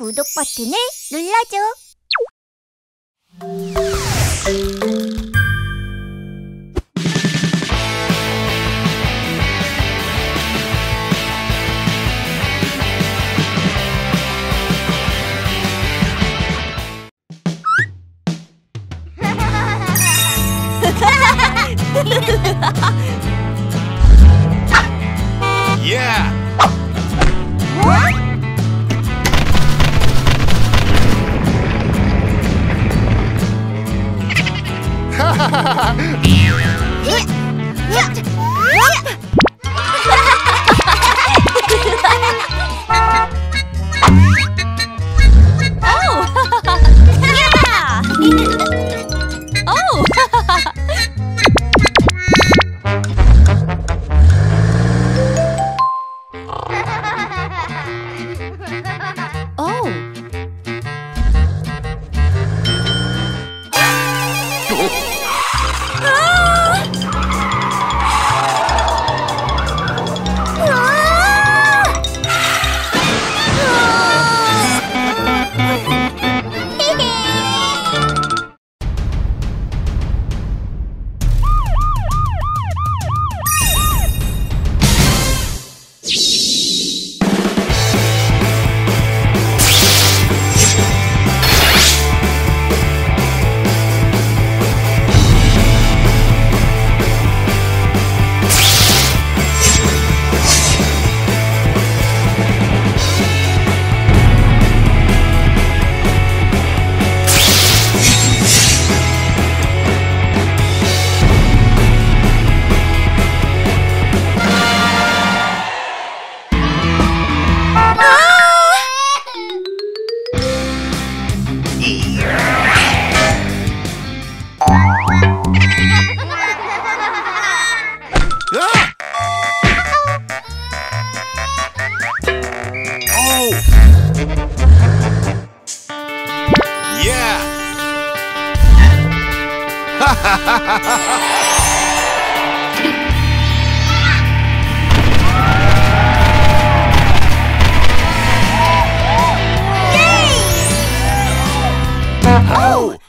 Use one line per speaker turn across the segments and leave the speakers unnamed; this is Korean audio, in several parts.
구독 버튼을 눌러줘.
Oh!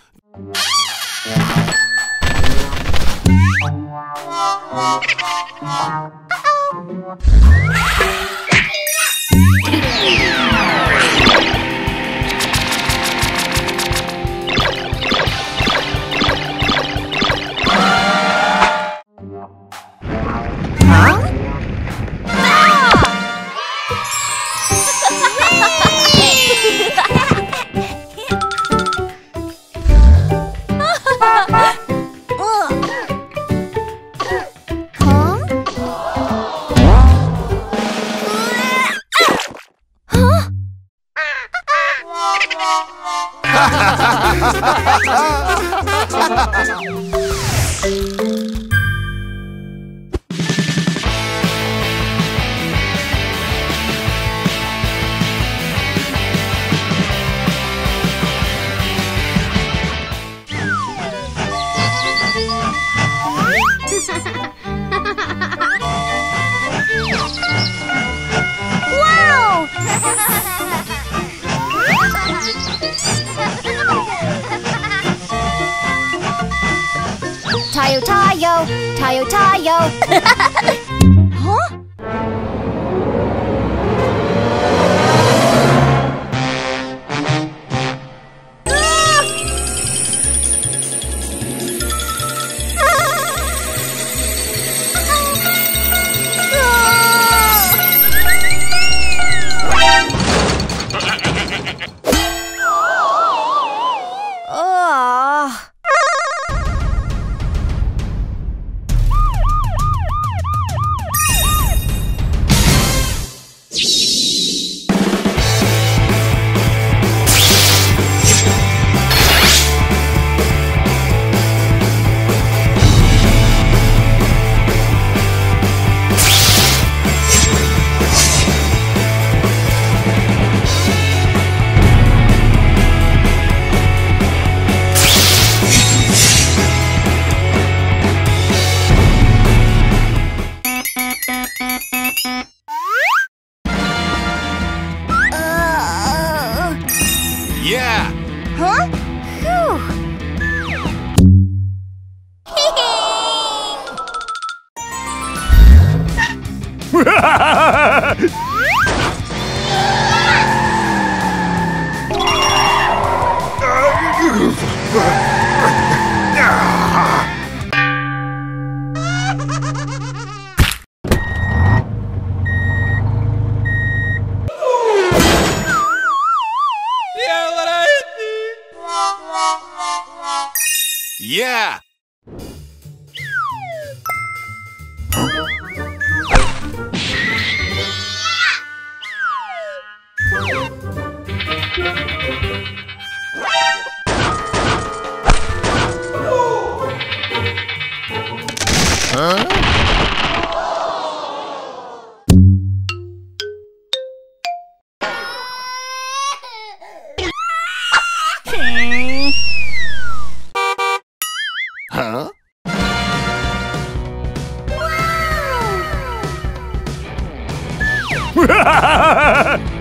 Ha ha ha ha!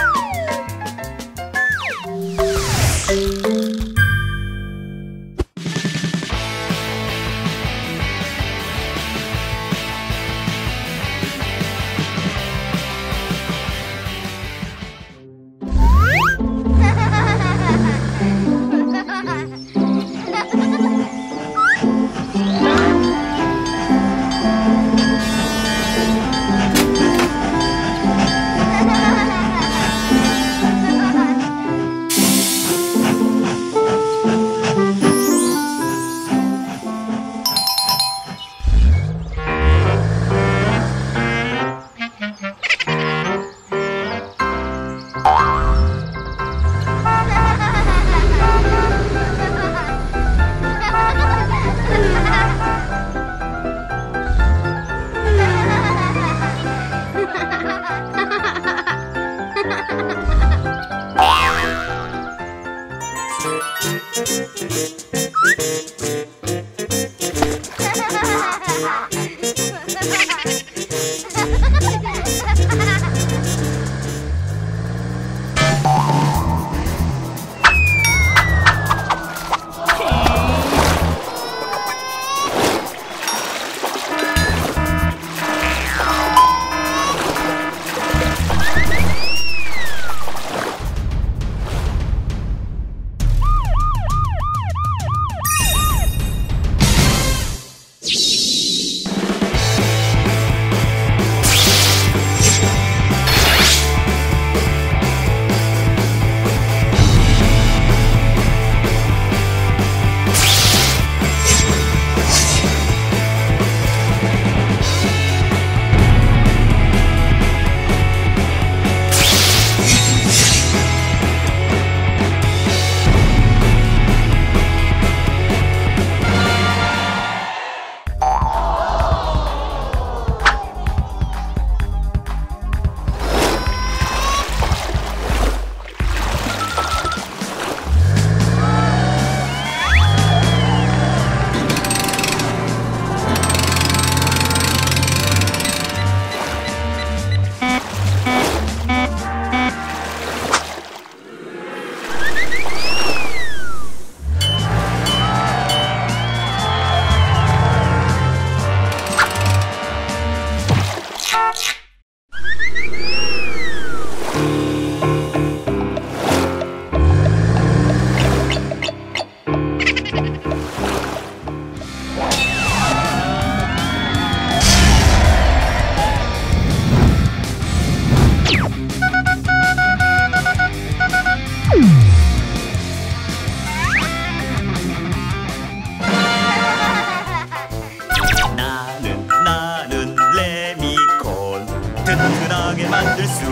만들 수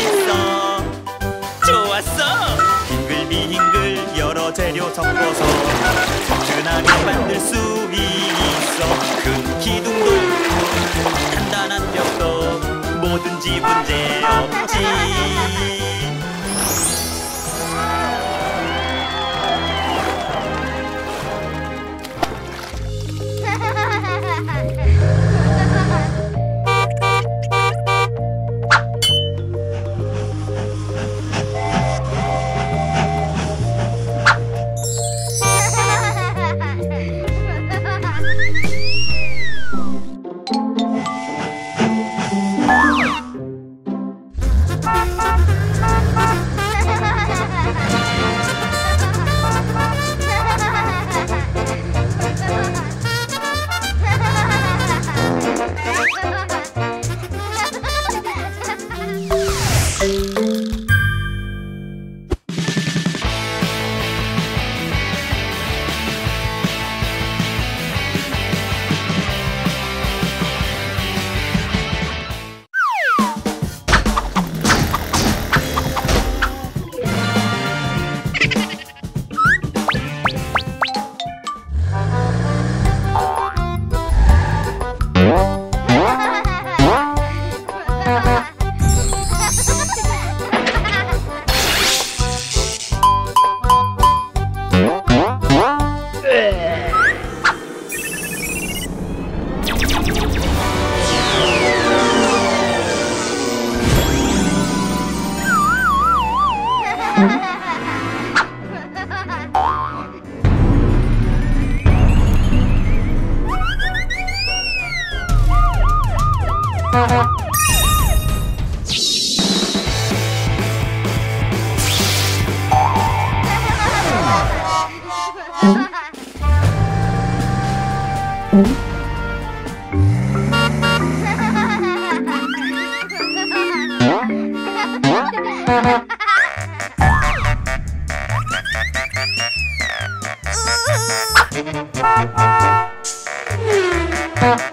있어. 좋았어. 빙글빙글 여러 재료 섞어서 튼튼하게 만들 수 있어. 큰 기둥도 단단한 벽도 뭐든지 문제 없지
Thank